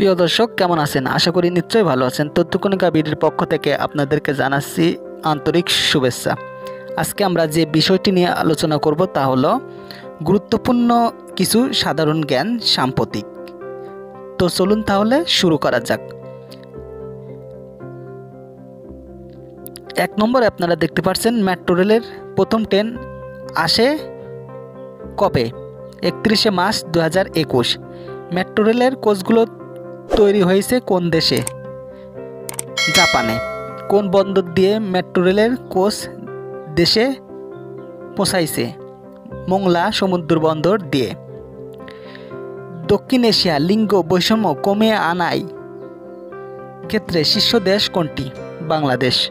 প্রিয় দর্শক, কেমন আছেন? আশা করি নিশ্চয়ই ভালো আছেন। তথ্যকণিকা বিডির পক্ষ থেকে আপনাদেরকে জানাচ্ছি আন্তরিক শুভেচ্ছা। আজকে আমরা যে বিষয়টি নিয়ে আলোচনা করব তা হলো গুরুত্বপূর্ণ কিছু সাধারণ জ্ঞান সাম্প্রতিক। তো চলুন তাহলে শুরু করা যাক। এক নম্বরে আপনারা দেখতে পাচ্ছেন, মেট্রো রেলের প্রথম ট্রেন আসে কবে? একত্রিশে মার্চ দু হাজার একুশ। মেট্রো রেলের কোচগুলো তৈরি হয়েছে কোন দেশে? জাপানে। কোন বন্দর দিয়ে মেট্রো রেলের কোচ দেশে পৌঁছাইছে? মোংলা সমুদ্র বন্দর দিয়ে। দক্ষিণ এশিয়া লিঙ্গ বৈষম্য কমে আনায় ক্ষেত্রে শীর্ষ দেশ কোনটি? বাংলাদেশ।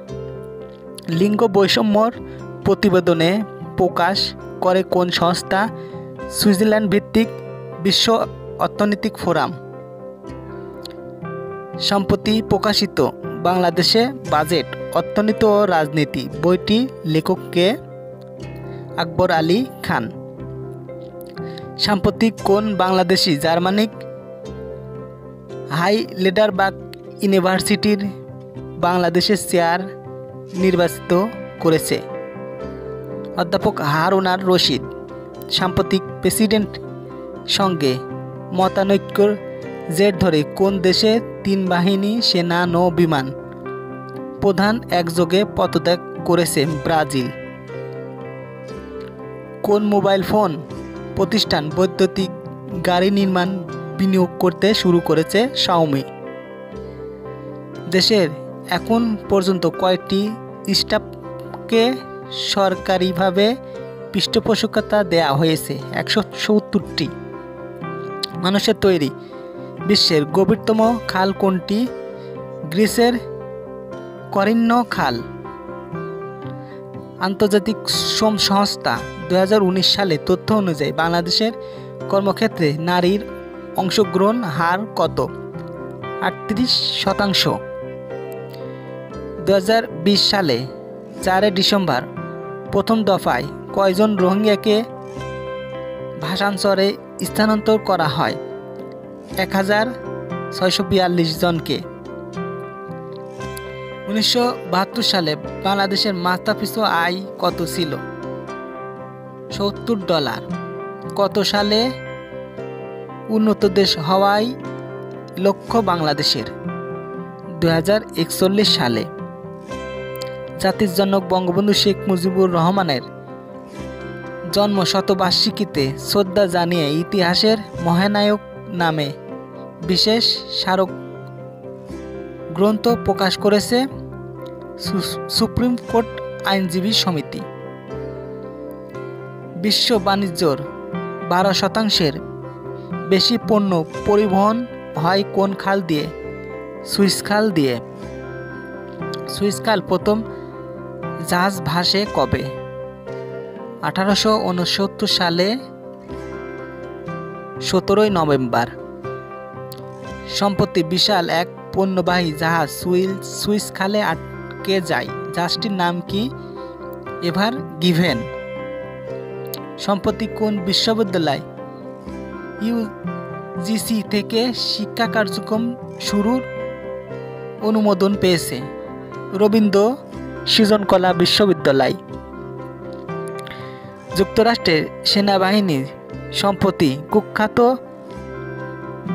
লিঙ্গ বৈষম্যর প্রতিবেদনে প্রকাশ করে কোন সংস্থা সুইজারল্যান্ড ভিত্তিক বিশ্ব অর্থনৈতিক ফোরাম? সম্প্রতি প্রকাশিত বাংলাদেশে বাজেট, অর্থনীতি ও রাজনীতি বইটি লেখককে আকবর আলী খান। সাম্প্রতিক কোন বাংলাদেশি জার্মানিক হাই লেডারবার্গ ইউনিভার্সিটির বাংলাদেশের চেয়ার নির্বাচিত করেছে? অধ্যাপক হারুনার রশিদ। সাম্প্রতিক প্রেসিডেন্ট সঙ্গে মতানৈক্যর জের ধরে কোন দেশে তিন বাহিনী, সেনা, নৌ, বিমান? প্রধান একযোগে পদত্যাগ করেছে ব্রাজিল। কোন মোবাইল ফোন প্রতিষ্ঠান বৈদ্যুতিক গাড়ি নির্মাণ বিনিয়োগ করতে শুরু করেছে শাওমি? দেশের এখন পর্যন্ত কয়েকটি স্টাফকে সরকারিভাবে পৃষ্ঠপোষকতা দেয়া হয়েছে, একশো সত্তরটি। মানুষের তৈরি বিশ্বের গভীরতম খাল কোনটি? গ্রিসের করিন্য খাল। আন্তর্জাতিক শ্রম সংস্থা দু হাজার উনিশ সালে তথ্য অনুযায়ী বাংলাদেশের কর্মক্ষেত্রে নারীর অংশগ্রহণ হার কত? আটত্রিশ শতাংশ। দুহাজার বিশ সালে চারে ডিসেম্বর, প্রথম দফায় কয়জন রোহিঙ্গাকে ভাষান্তরে স্থানান্তর করা হয়? এক হাজার ছয়শো বিয়াল্লিশ জনকে। উনিশশো বাহাত্তর সালে বাংলাদেশের মাস্তাপিছু আয় কত ছিল? সত্তর ডলার। কত সালে? উন্নত দেশ হওয়ায় লক্ষ্য বাংলাদেশের। দুহাজার একচল্লিশ সালে। জাতির জনক বঙ্গবন্ধু শেখ মুজিবুর রহমানের জন্ম শতবার্ষিকীতে শ্রদ্ধা জানিয়ে ইতিহাসের মহানায়ক নামে। বিশেষ স্মারক গ্রন্থ প্রকাশ করেছে সুপ্রিম কোর্ট আইনজীবী সমিতি। বিশ্ব বাণিজ্যর বারো শতাংশের বেশি পণ্য পরিবহন হয় কোন খাল দিয়ে? সুইস খাল দিয়ে। সুইস খাল প্রথম জাহাজ ভাসে কবে? আঠারোশো উনসত্তর সালে সতেরোই নভেম্বর। সম্প্রতি বিশাল এক পণ্যবাহী জাহাজ সুইল, সুইস খালে আটকে যায়। জাহাজটির নাম কি? Ever Given. সম্প্রতি কোন বিশ্ববিদ্যালয় ইউজিসি থেকে শিক্ষা কার্যক্রম শুরুর অনুমোদন পেয়েছে? রবীন্দ্র সৃজনকলা বিশ্ববিদ্যালয়। যুক্তরাষ্ট্রের সেনাবাহিনী সম্প্রতি কুখ্যাত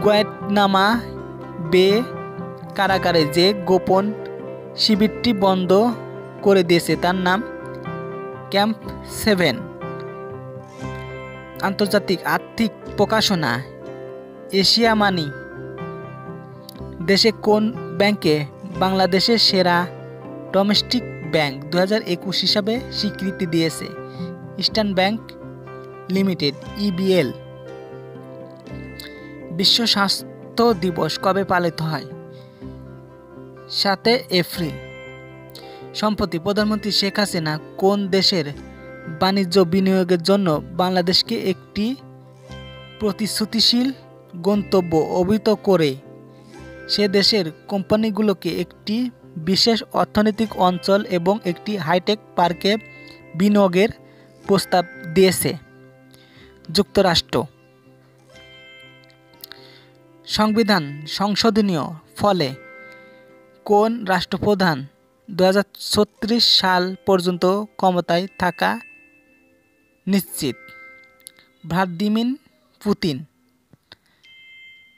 গোয়েটনামা বে কারাগারে যে গোপন শিবিরটি বন্ধ করে দিয়েছে, তার নাম ক্যাম্প সেভেন। আন্তর্জাতিক আর্থিক প্রকাশনা, এশিয়া মানি, দেশে কোন ব্যাংকে বাংলাদেশের সেরা ডোমেস্টিক ব্যাংক দু হাজার একুশ হিসাবে স্বীকৃতি দিয়েছে? ইস্টার্ন ব্যাংক লিমিটেড ইবিএল বিশ্ব স্বাস্থ্য দিবস কবে পালিত হয়? সাতে এপ্রিল। সম্প্রতি প্রধানমন্ত্রী শেখ হাসিনা কোন দেশের বাণিজ্য বিনিয়োগের জন্য বাংলাদেশকে একটি প্রতিশ্রুতিশীল গন্তব্য অভিহিত করে, সে দেশের কোম্পানিগুলোকে একটি বিশেষ অর্থনৈতিক অঞ্চল এবং একটি হাইটেক পার্কে বিনিয়োগের প্রস্তাব দিয়েছে? যুক্তরাষ্ট্র। সংবিধান সংশোধনীয় ফলে কোন রাষ্ট্রপ্রধান দু হাজার ছত্রিশ সাল পর্যন্ত ক্ষমতায় থাকা নিশ্চিত? Vladimir Putin.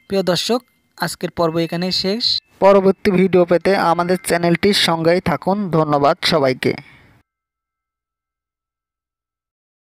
প্রিয় দর্শক, আজকের পর্ব এখানে শেষ। পরবর্তী ভিডিও পেতে আমাদের চ্যানেলটির সঙ্গেই থাকুন। ধন্যবাদ সবাইকে।